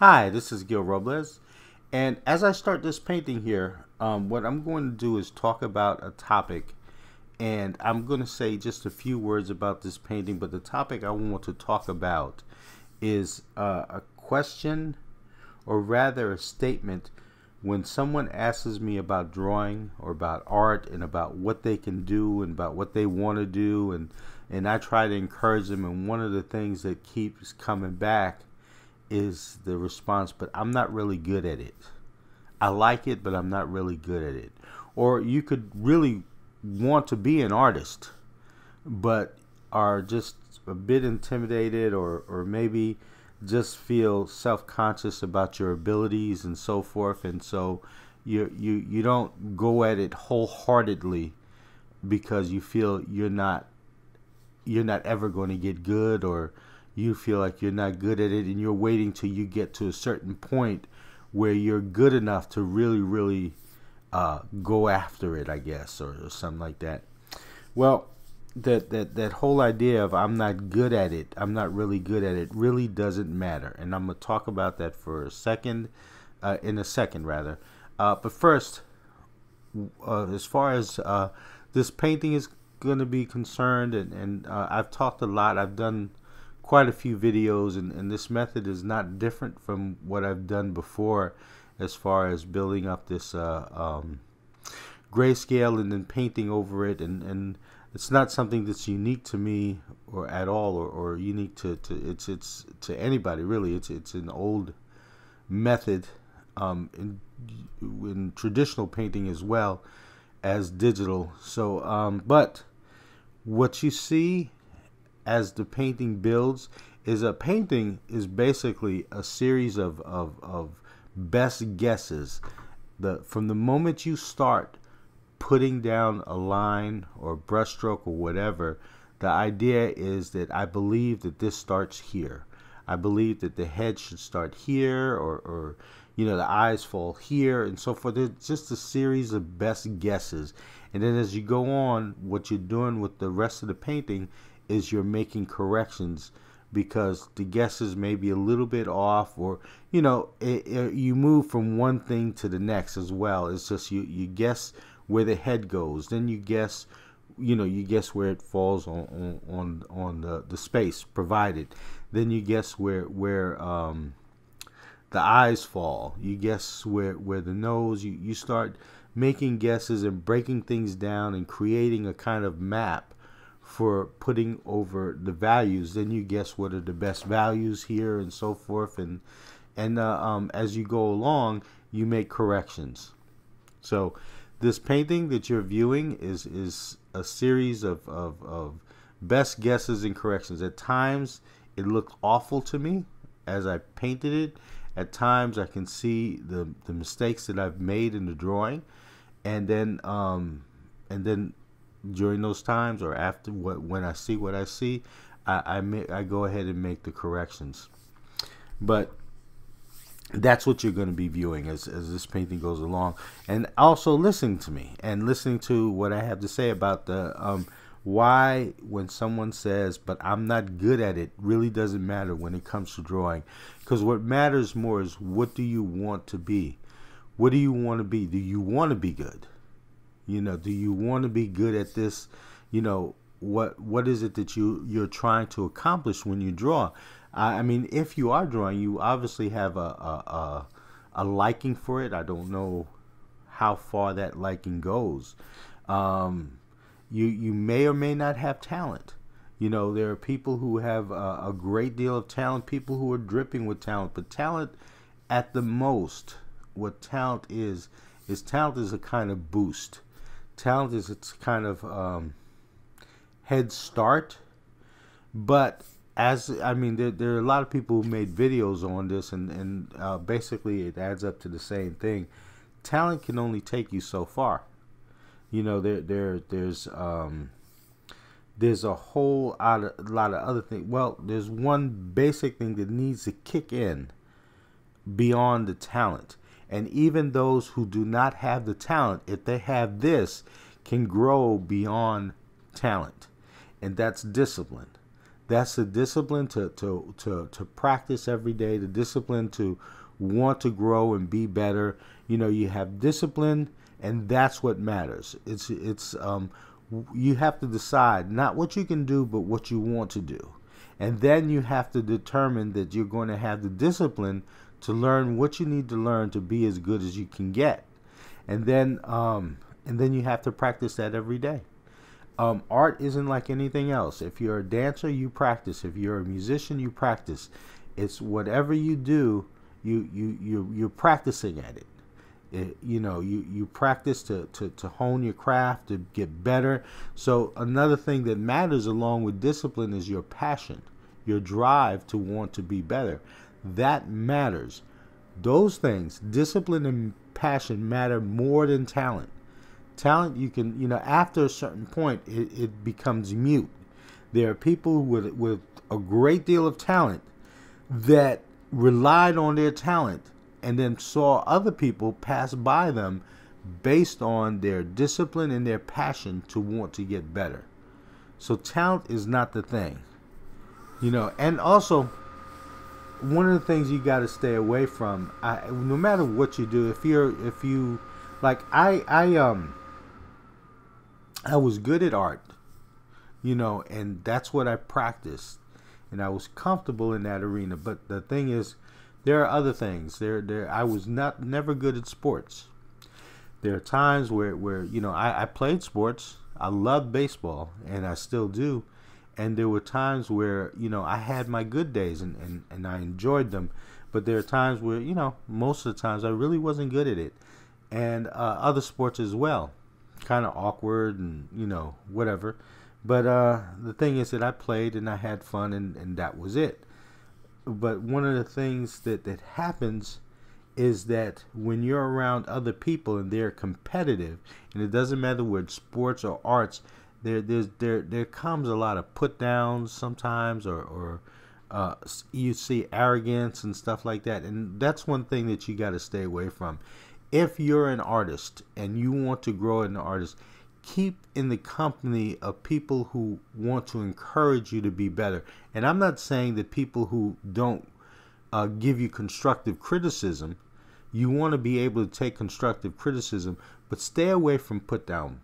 Hi, this is Gil Robles, and as I start this painting here, um, what I'm going to do is talk about a topic, and I'm going to say just a few words about this painting, but the topic I want to talk about is uh, a question, or rather a statement, when someone asks me about drawing or about art and about what they can do and about what they want to do, and, and I try to encourage them, and one of the things that keeps coming back is the response, but I'm not really good at it. I like it, but I'm not really good at it. Or you could really want to be an artist, but are just a bit intimidated or, or maybe just feel self-conscious about your abilities and so forth and so you you you don't go at it wholeheartedly because you feel you're not you're not ever going to get good or you feel like you're not good at it and you're waiting till you get to a certain point where you're good enough to really, really uh, go after it, I guess, or, or something like that. Well, that, that, that whole idea of I'm not good at it, I'm not really good at it, really doesn't matter. And I'm going to talk about that for a second, uh, in a second, rather. Uh, but first, uh, as far as uh, this painting is going to be concerned, and, and uh, I've talked a lot, I've done quite a few videos and, and this method is not different from what I've done before as far as building up this uh, um, grayscale and then painting over it and, and it's not something that's unique to me or at all or, or unique to, to it's it's to anybody really. It's it's an old method um, in, in traditional painting as well as digital. So um, but what you see as the painting builds is a painting is basically a series of, of, of best guesses. The from the moment you start putting down a line or brushstroke or whatever the idea is that I believe that this starts here. I believe that the head should start here or, or you know the eyes fall here and so forth. It's just a series of best guesses. And then as you go on what you're doing with the rest of the painting is you're making corrections because the guesses may be a little bit off or you know it, it, you move from one thing to the next as well. It's just you you guess where the head goes. Then you guess you know you guess where it falls on on on, the, the space provided. Then you guess where where um, the eyes fall. You guess where where the nose you you start making guesses and breaking things down and creating a kind of map for putting over the values then you guess what are the best values here and so forth. And and uh, um, as you go along you make corrections. So this painting that you're viewing is is a series of, of, of best guesses and corrections. At times it looked awful to me as I painted it. At times I can see the the mistakes that I've made in the drawing. And then um, and then during those times or after what when I see what I see, I I, may, I go ahead and make the corrections. But that's what you're going to be viewing as, as this painting goes along. And also listening to me and listening to what I have to say about the um, why when someone says but I'm not good at it really doesn't matter when it comes to drawing. Because what matters more is what do you want to be? What do you want to be? Do you want to be good you know, do you want to be good at this? You know, what what is it that you you're trying to accomplish when you draw? I, I mean, if you are drawing, you obviously have a, a a, a liking for it. I don't know how far that liking goes. Um, you you may or may not have talent. You know, there are people who have a, a, great deal of talent, people who are dripping with talent, but talent at the most, what talent is, is talent is a kind of boost talent is its kind of um, head start. But as I mean, there, there, are a lot of people who made videos on this, and and uh, basically it adds up to the same thing. Talent can only take you so far. You know, there there there's um, there's a whole lot of, lot of other things. Well, there's one basic thing that needs to kick in beyond the talent and even those who do not have the talent, if they have this, can grow beyond talent. And that's discipline. That's the discipline to, to, to, to practice every day, the discipline to want to grow and be better. You know, you have discipline, and that's what matters. It's it's um, you have to decide not what you can do, but what you want to do, and then you have to determine that you're going to have the discipline to learn what you need to learn to be as good as you can get, and then um, and then you have to practice that every day. Um, art isn't like anything else. If you're a dancer, you practice. If you're a musician, you practice. It's whatever you do, you you you you're practicing at it. it. you know, you you practice to, to to hone your craft to get better. So another thing that matters along with discipline is your passion, your drive to want to be better. That matters. Those things, discipline and passion, matter more than talent. Talent you can you know after a certain point it, it becomes mute. There are people with with a great deal of talent that relied on their talent and then saw other people pass by them based on their discipline and their passion to want to get better. So talent is not the thing. You know and also one of the things you got to stay away from I, no matter what you do if you're if you like i i um I was good at art, you know, and that's what I practiced, and I was comfortable in that arena. But the thing is, there are other things. There, there, I was not never good at sports. There are times where, where you know, I, I played sports. I loved baseball, and I still do. And there were times where you know I had my good days, and, and, and I enjoyed them. But there are times where you know most of the times I really wasn't good at it, and uh, other sports as well. Kind of awkward and you know whatever. But uh, the thing is that i played and i had fun and, and that was it. But one of the things that that happens is that when you're around other people and they're competitive and it doesn't matter whether it's sports or arts there there's there there comes a lot of put downs sometimes or or uh, you see arrogance and stuff like that and that's one thing that you got to stay away from if you're an artist and you want to grow as an artist, keep in the company of people who want to encourage you to be better. And I'm not saying that people who don't uh, give you constructive criticism, you want to be able to take constructive criticism, but stay away from put down.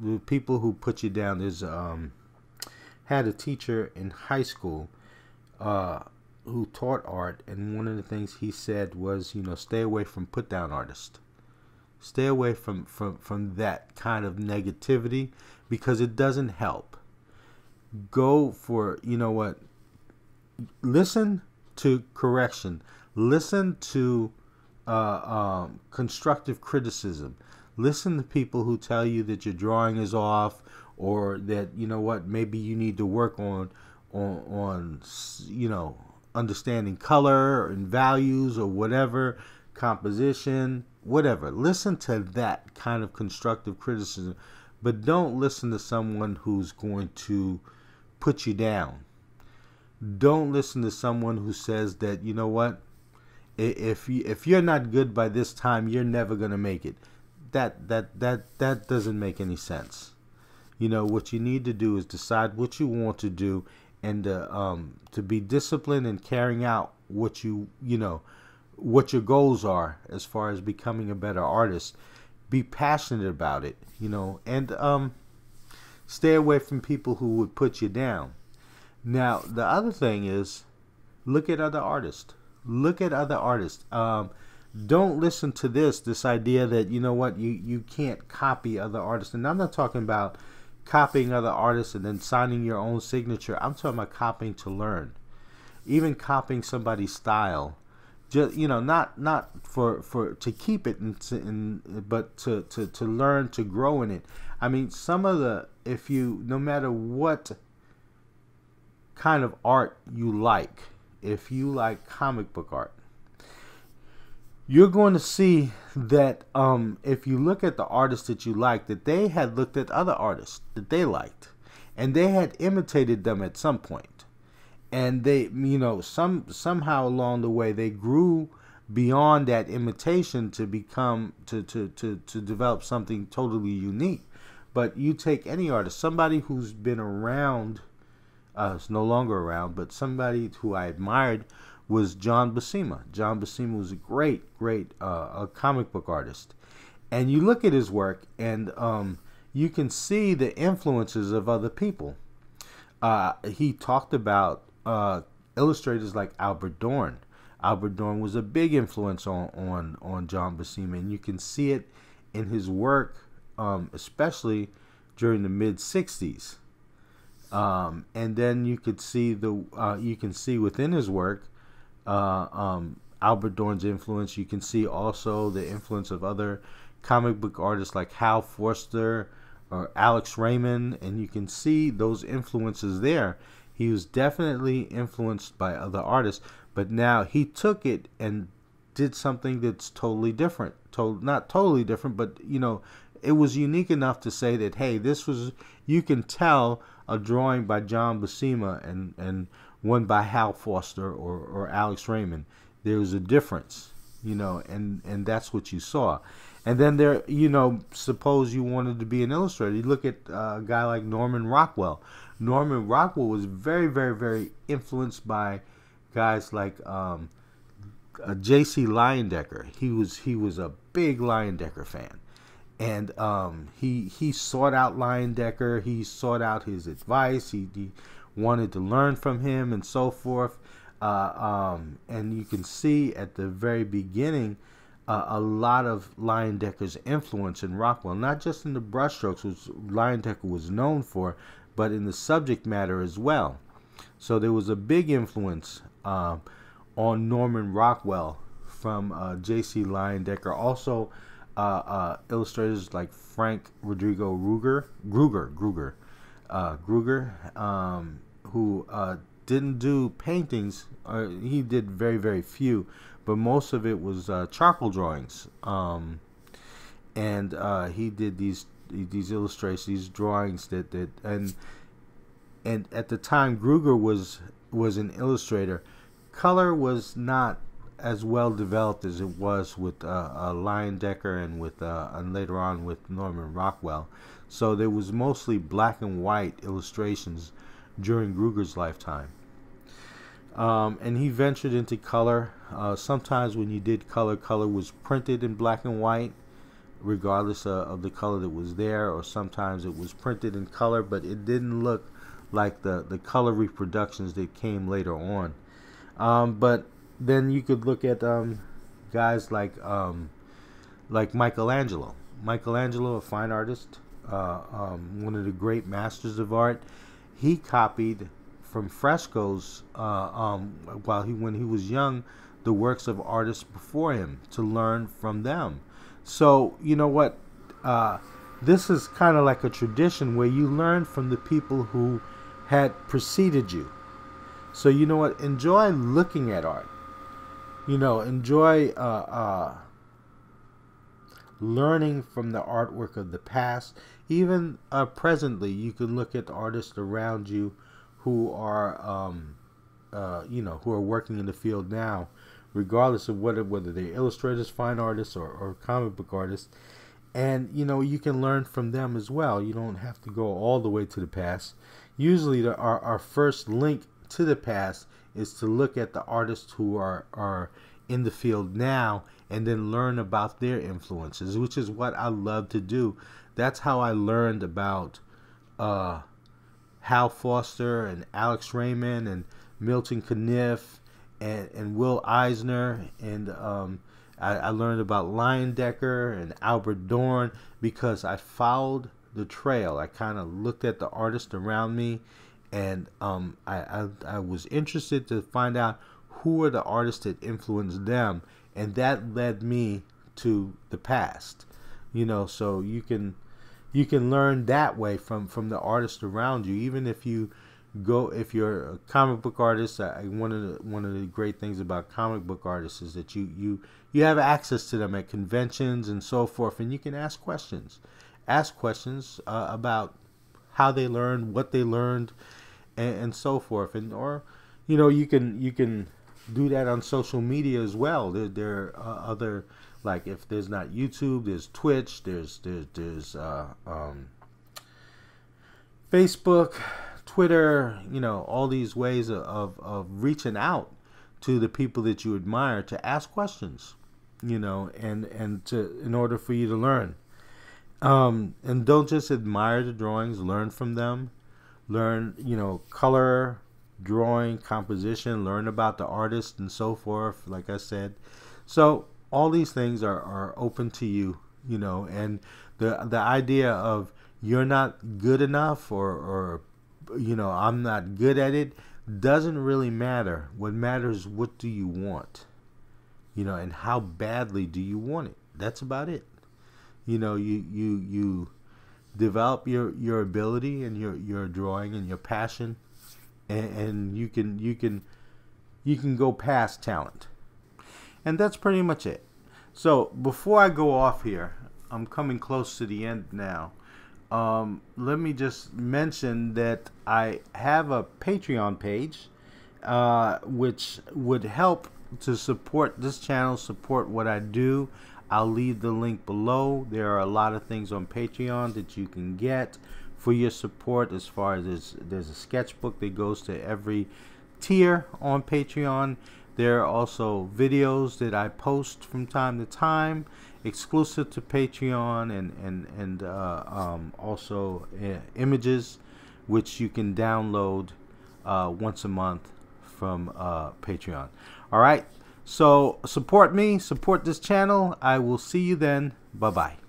The people who put you down. There's um, had a teacher in high school uh, who taught art, and one of the things he said was, you know, stay away from put down artists Stay away from, from, from that kind of negativity because it doesn't help. Go for, you know what, listen to correction, listen to uh, um, constructive criticism. Listen to people who tell you that your drawing is off or that, you know what, maybe you need to work on, on, on you know, understanding color and values or whatever, composition whatever. Listen to that kind of constructive criticism, but don't listen to someone who's going to put you down. Don't listen to someone who says that you know what, if you, if you're not good by this time, you're never gonna make it. That that that that doesn't make any sense. You know what you need to do is decide what you want to do, and uh, um, to be disciplined in carrying out what you you know what your goals are as far as becoming a better artist. Be passionate about it, you know, and um, stay away from people who would put you down. Now, the other thing is look at other artists. Look at other artists. Um, don't listen to this this idea that you know what you you can't copy other artists. And I'm not talking about copying other artists and then signing your own signature. I'm talking about copying to learn. Even copying somebody's style just you know not not for for to keep it and, to, and but to, to to learn to grow in it i mean some of the if you no matter what kind of art you like if you like comic book art you're going to see that um, if you look at the artists that you like that they had looked at other artists that they liked and they had imitated them at some point. And they you know some somehow along the way they grew beyond that imitation to become to to to, to develop something totally unique. But you take any artist somebody who's been around uh, is no longer around, but somebody who I admired was John Buscema. John Buscema was a great, great uh, a comic book artist, and you look at his work, and um, you can see the influences of other people. Uh, he talked about uh, illustrators like Albert Dorne. Albert Dorne was a big influence on on on John Buscema, and you can see it in his work, um, especially during the mid '60s. Um, and then you could see the uh, you can see within his work uh, um, Albert Dorne's influence. You can see also the influence of other comic book artists like Hal Foster or Alex Raymond, and you can see those influences there. He was definitely influenced by other artists, but now he took it and did something that's totally different. To- not totally different, but you know, it was unique enough to say that hey, this was you can tell a drawing by John Buscema and and one by Hal Foster or, or Alex Raymond. There was a difference, you know, and and that's what you saw. And then there, you know, suppose you wanted to be an illustrator. You look at a guy like Norman Rockwell. Norman Rockwell was very, very, very influenced by guys like um, uh, J.C. Leyendecker. He was he was a big Leyendecker fan, and um, he he sought out Leyendecker. He sought out his advice. He, he wanted to learn from him and so forth. Uh, um, and you can see at the very beginning uh, a lot of Leyendecker's influence in Rockwell, not just in the brushstrokes, which Leyendecker was known for, but in the subject matter as well. So there was a big influence uh, on Norman Rockwell from uh, J.C. Leyendecker. Also, uh, uh, illustrators like Frank Rodrigo Ruger, Gruger, Gruger, Gruger, um, who didn't do paintings. he did very, very few, but most of it was charcoal drawings. Um, and he did these these illustrations, these drawings that that and and at the time Gruger was was an illustrator. Color was not as well developed as it was with uh, uh, Leyendecker and with uh, and later on with Norman Rockwell. So there was mostly black and white illustrations during Gruger's lifetime. Um, and he ventured into color. Uh, sometimes when you did color, color was printed in black and white regardless uh, of the color that was there, or sometimes it was printed in color, but it didn't look like the, the color reproductions that came later on. Um, but then you could look at um, guys like um, like Michelangelo. Michelangelo, a fine artist, uh, um, one of the great masters of art. He copied from frescoes uh, um, while he when he was young the works of artists before him to learn from them. So you know what? Uh, this is kind of like a tradition where you learn from the people who had preceded you. So you know what? Enjoy looking at art. You know, enjoy uh, uh, learning from the artwork of the past. Even uh, presently, you can look at the artists around you who are, um, uh, you know, who are working in the field now regardless of whether whether they're illustrators, fine artists, or, or comic book artists. And you know you can learn from them as well. You don't have to go all the way to the past. Usually, the, our our first link to the past is to look at the artists who are are in the field now and then learn about their influences, which is what I love to do. That's how I learned about uh, Hal Foster and Alex Raymond and Milton Caniff and, and Will Eisner, and um, I, I, learned about Leyendecker and Albert Dorne because I followed the trail. I kind of looked at the artists around me, and um, I, I, I was interested to find out who are the artists that influenced them, and that led me to the past. You know, so you can you can learn that way from from the artists around you, even if you go if you're a comic book artist. I, one of the one of the great things about comic book artists is that you you you have access to them at conventions and so forth, and you can ask questions, ask questions uh, about how they learned, what they learned, and, and so forth, and or you know you can you can do that on social media as well. There, there are uh, other like if there's not YouTube, there's Twitch, there's there's there's uh, um, Facebook, Twitter, you know, all these ways of, of, of reaching out to the people that you admire to ask questions, you know, and, and to in order for you to learn. Um, and don't just admire the drawings, learn from them. Learn, you know, color, drawing, composition, learn about the artist and so forth, like I said. So all these things are, are open to you, you know, and the the idea of you're not good enough or, or you know, I'm not good at it doesn't really matter. What matters what do you want? You know, and how badly do you want it? That's about it. You know, you you you develop your your ability and your your drawing and your passion and, and you can you can you can go past talent and that's pretty much it so before I go off here I'm coming close to the end now um, let me just mention that I have a Patreon page uh, which would help to support this channel support what I do I'll leave the link below. There are a lot of things on Patreon that you can get for your support as far as there's, there's a sketchbook that goes to every tier on Patreon. There are also videos that I post from time to time exclusive to Patreon and, and, and uh, um, also uh, images which you can download uh, once a month from uh, Patreon. All right. So support me, support this channel. I will see you then. Bye bye.